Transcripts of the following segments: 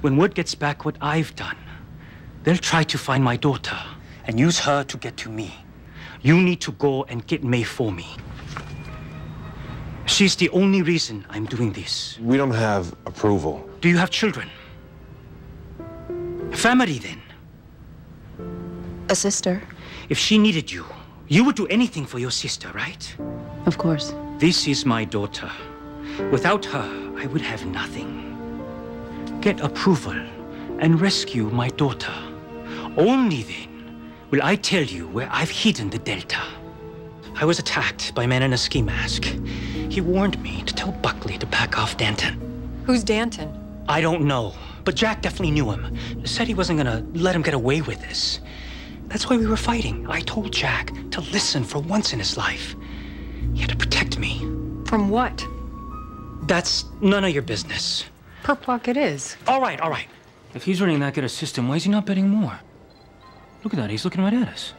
When word gets back what I've done, they'll try to find my daughter and use her to get to me. You need to go and get May for me. She's the only reason I'm doing this. We don't have approval. Do you have children? Family, then. A sister. If she needed you, you would do anything for your sister, right? Of course. This is my daughter. Without her, I would have nothing. Get approval and rescue my daughter. Only then will I tell you where I've hidden the Delta. I was attacked by a man in a ski mask. He warned me to tell Buckley to back off Danton. Who's Danton? I don't know, but Jack definitely knew him. Said he wasn't gonna let him get away with this. That's why we were fighting. I told Jack to listen for once in his life. He had to protect me. From what? That's none of your business Perpluck it is. All right, all right. If he's running that good a system, why is he not betting more? Look at that, he's looking right at us.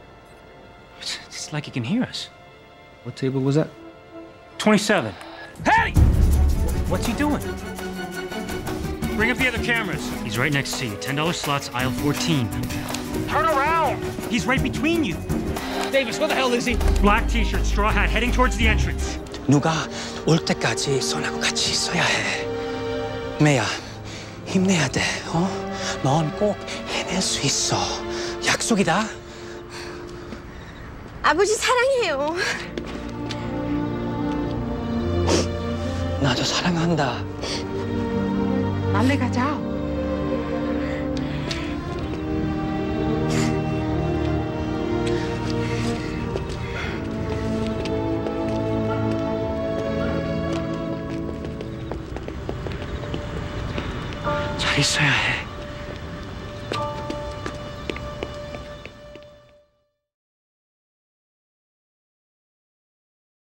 It's, it's like he can hear us. What table was that? 27. Hey! What's he doing? Bring up the other cameras. He's right next to you. $10 slots, aisle 14. Turn around! He's right between you. Davis, where the hell is he? Black t-shirt, straw hat, heading towards the entrance. 누가 올 때까지 선하고 같이 있어야 해. 매야, 힘내야 돼. 어? 넌 꼭 해낼 수 있어. 약속이다. 아버지 사랑해요. 나도 사랑한다. 빨리 가자. 잘 있어야 해.